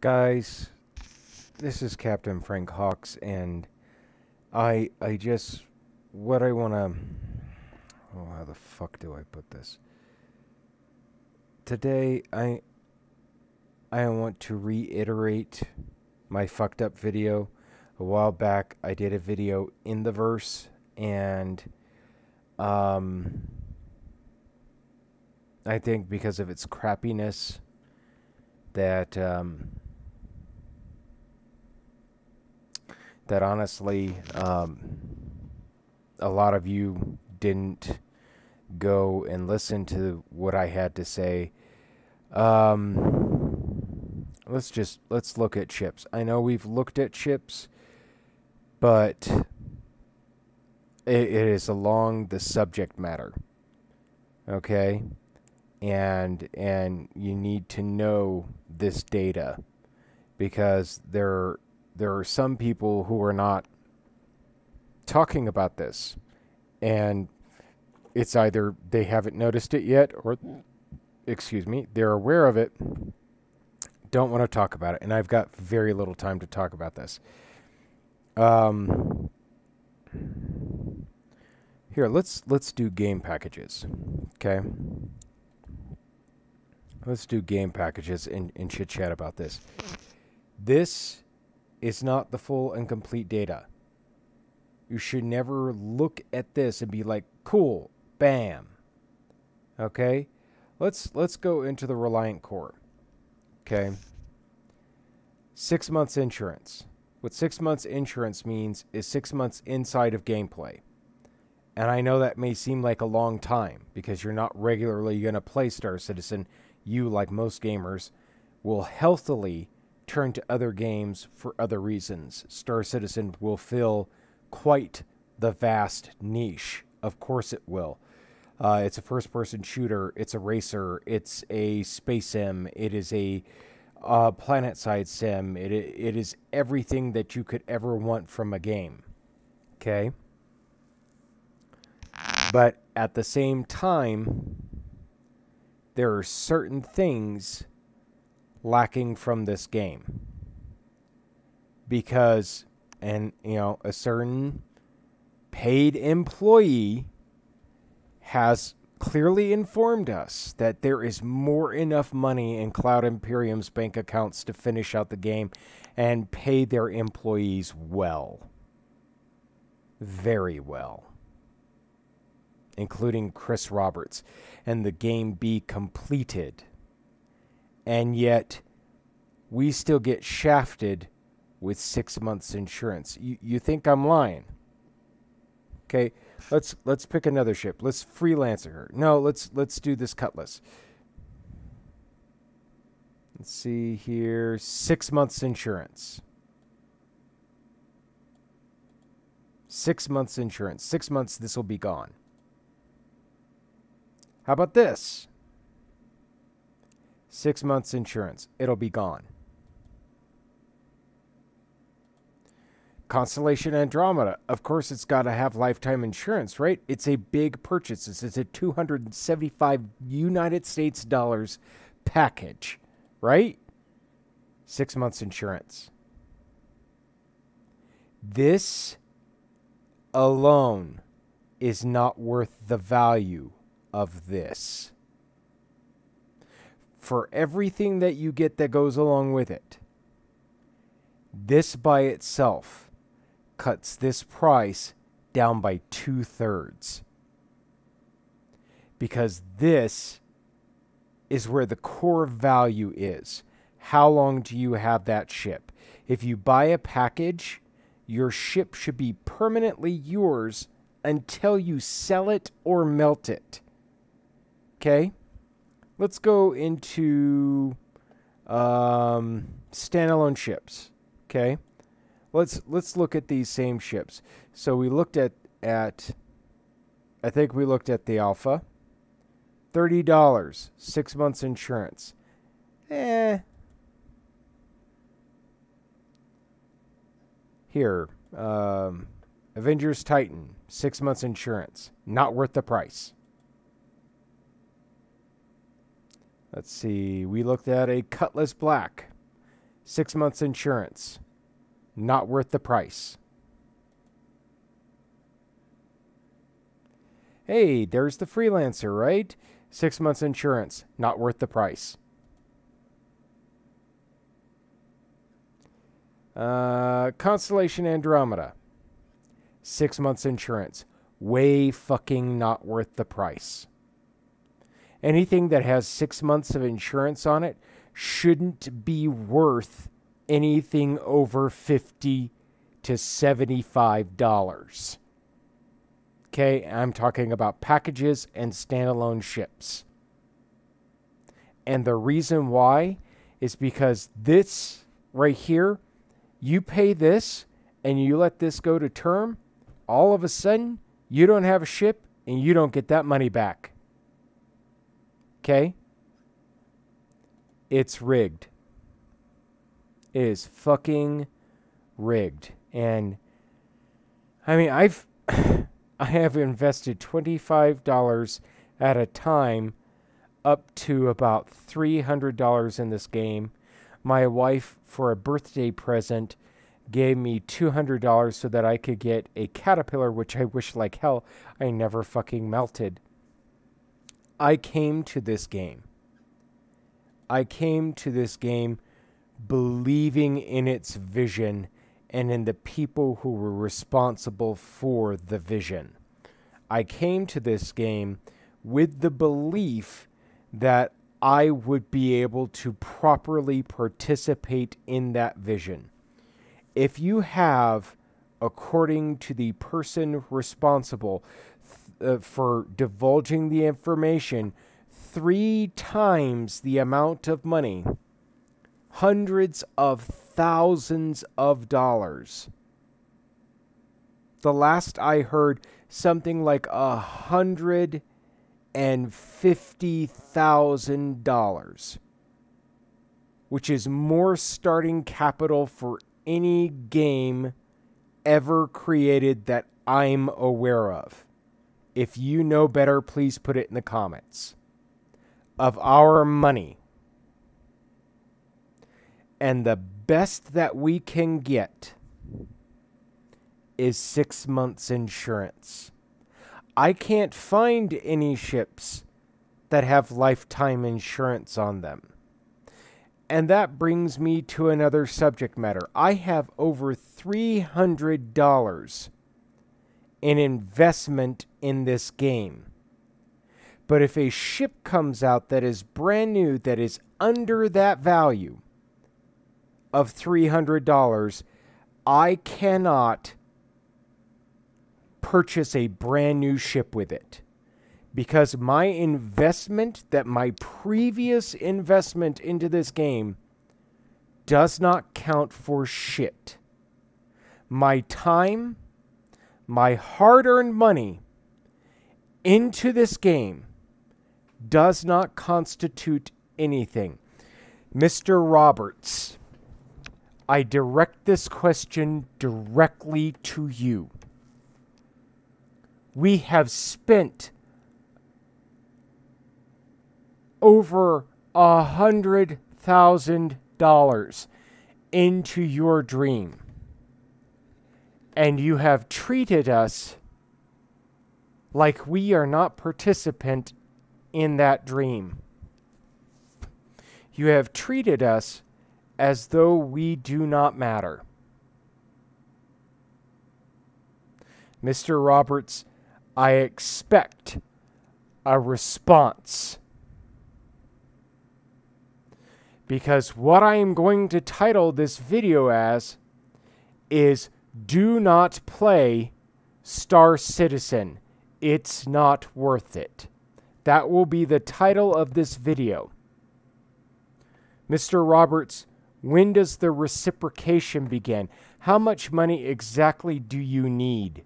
Guys, this is Captain Frank Hawks, and I I just what I want to. Oh, how the fuck do I put this? Today, I I want to reiterate my fucked up video. A while back, I did a video in the verse, and um, I think because of its crappiness, that um, that honestly, um, a lot of you didn't go and listen to what I had to say. Um, let's just let's look at chips. I know we've looked at chips, but it, it is along the subject matter. Okay, and and you need to know this data because there there are some people who are not talking about this. And it's either they haven't noticed it yet or excuse me they're aware of it don't want to talk about it. And i've got very little time to talk about this. Um here let's let's do game packages okay? Let's do game packages and, and chit chat about this. This is not the full and complete data. You should never look at this and be like, "Cool, bam." Okay? Let's let's go into the Reliant Core. Okay? 6 months insurance. What 6 months insurance means is 6 months inside of gameplay. And I know that may seem like a long time because you're not regularly going to play Star Citizen. You, like most gamers, will healthily turn to other games for other reasons. Star Citizen will fill quite the vast niche. Of course, it will. Uh, it's a first person shooter, it's a racer, it's a space sim, it is a uh, planet side sim, it, it is everything that you could ever want from a game. Okay? But at the same time, there are certain things lacking from this game. Because, and, you know, a certain paid employee has clearly informed us that there is more enough money in Cloud Imperium's bank accounts to finish out the game and pay their employees well. Very well. Including Chris Roberts. And the game be completed and yet we still get shafted with six months insurance. You you think I'm lying? Okay, let's let's pick another ship. Let's freelancer her. No, let's let's do this cutlass. Let's see here. Six months insurance. Six months insurance. Six months, this will be gone. How about this? Six months insurance. It'll be gone. Constellation Andromeda. Of course, it's got to have lifetime insurance, right? It's a big purchase. It's a 275 United States dollars package, right? Six months insurance. This alone is not worth the value of this for everything that you get that goes along with it. This by itself cuts this price down by two thirds. Because this is where the core value is. How long do you have that ship? If you buy a package, your ship should be permanently yours until you sell it or melt it. Okay? Let's go into um, standalone ships. Okay, let's let's look at these same ships. So we looked at at I think we looked at the Alpha. Thirty dollars, six months insurance. Eh. Here, um, Avengers Titan, six months insurance. Not worth the price. Let's see. We looked at a Cutlass Black. Six months insurance. Not worth the price. Hey, there's the freelancer, right? Six months insurance. Not worth the price. Uh, Constellation Andromeda. Six months insurance. Way fucking not worth the price. Anything that has six months of insurance on it shouldn't be worth anything over 50 to $75. Okay, I'm talking about packages and standalone ships. And the reason why is because this right here, you pay this and you let this go to term, all of a sudden, you don't have a ship and you don't get that money back. Okay? It's rigged. It is fucking rigged. And I mean, I've I have invested $25 at a time up to about $300 in this game. My wife for a birthday present gave me $200 so that I could get a caterpillar which I wish like hell I never fucking melted. I came to this game I came to this game believing in its vision and in the people who were responsible for the vision. I came to this game with the belief that I would be able to properly participate in that vision. If you have, according to the person responsible uh, for divulging the information, three times the amount of money, hundreds of thousands of dollars. The last I heard, something like a hundred and fifty thousand dollars, which is more starting capital for any game ever created that I'm aware of. If you know better, please put it in the comments of our money. And the best that we can get is six months insurance. I can't find any ships that have lifetime insurance on them. And that brings me to another subject matter. I have over $300 in investment in this game. But if a ship comes out that is brand new, that is under that value of $300, I cannot purchase a brand new ship with it. Because my investment, that my previous investment into this game, does not count for shit. My time, my hard earned money into this game does not constitute anything. Mr. Roberts, I direct this question directly to you. We have spent over a hundred thousand dollars into your dream. And you have treated us like we are not participant in that dream. You have treated us as though we do not matter. Mr. Roberts, I expect a response. Because what I am going to title this video as is Do Not Play Star Citizen. It's not worth it. That will be the title of this video. Mr. Roberts, when does the reciprocation begin? How much money exactly do you need?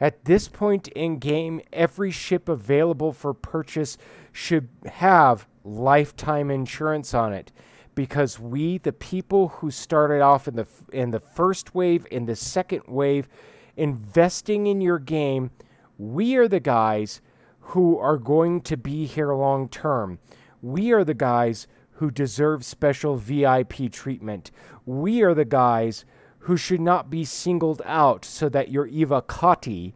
At this point in game, every ship available for purchase should have lifetime insurance on it because we the people who started off in the in the first wave in the second wave investing in your game we are the guys who are going to be here long term. We are the guys who deserve special VIP treatment. We are the guys who should not be singled out so that your evocati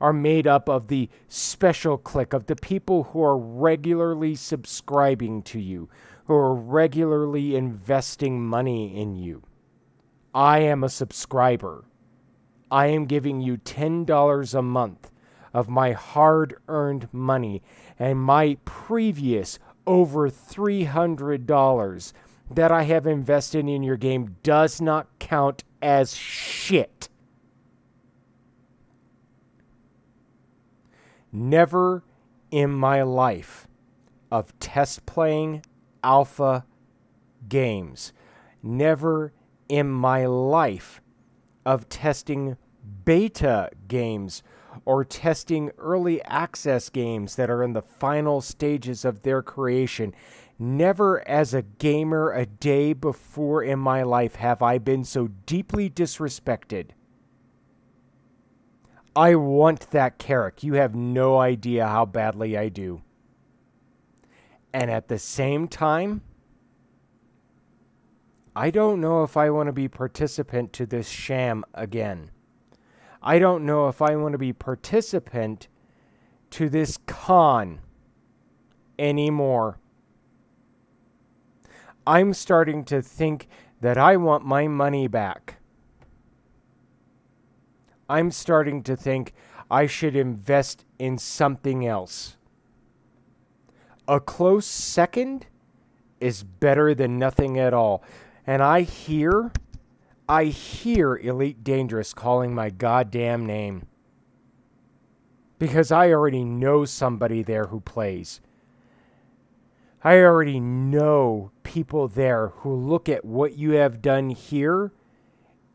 are made up of the special clique of the people who are regularly subscribing to you, who are regularly investing money in you. I am a subscriber. I am giving you $10 a month of my hard earned money and my previous over $300 that I have invested in your game does not count as shit. Never in my life of test playing alpha games, never in my life of testing beta games or testing early access games that are in the final stages of their creation. Never as a gamer a day before in my life have I been so deeply disrespected. I want that Carrack. You have no idea how badly I do. And at the same time, I don't know if I want to be participant to this sham again. I don't know if I want to be participant to this con anymore. I'm starting to think that I want my money back. I'm starting to think I should invest in something else. A close second is better than nothing at all. And I hear I hear Elite Dangerous calling my goddamn name. Because I already know somebody there who plays. I already know people there who look at what you have done here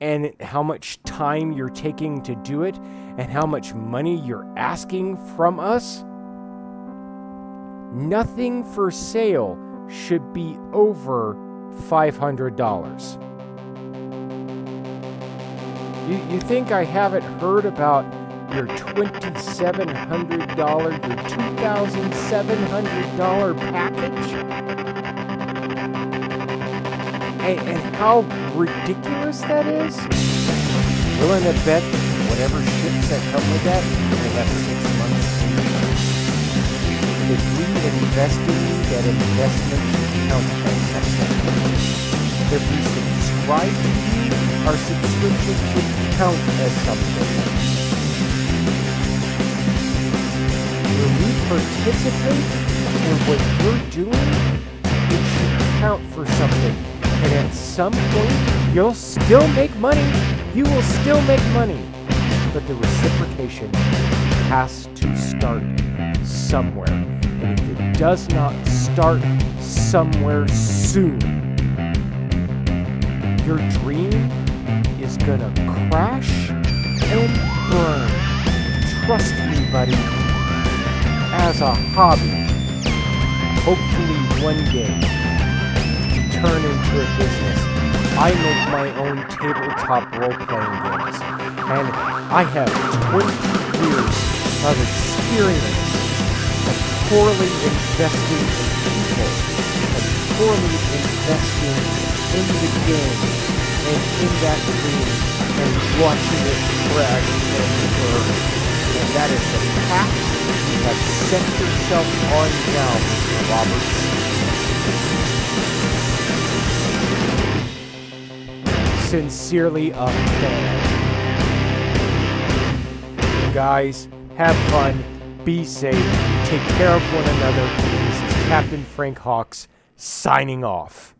and how much time you're taking to do it and how much money you're asking from us. Nothing for sale should be over $500. You, you think I haven't heard about your $2,700, your $2,700 package? And, and how ridiculous that is? Willing to bet whatever ships that come with that the next six months. If we invest in you, that investment count as something. If we subscribe to you, our subscription should count as something. When we participate in what you're doing, it should count for something. And at some point, you'll still make money. You will still make money. But the reciprocation has to start somewhere. If it does not start somewhere soon, your dream is gonna crash and burn. Trust me, buddy. As a hobby, hopefully one day, turn into a business. I make my own tabletop role-playing games, and I have 20 years of experience poorly investing in people, and poorly investing in the game and in that dream and watching it crash and burn. And that is the path you have set yourself on now, Robert. Sincerely a fan. Guys, have fun, be safe, take care of one another. Is Captain Frank Hawks signing off.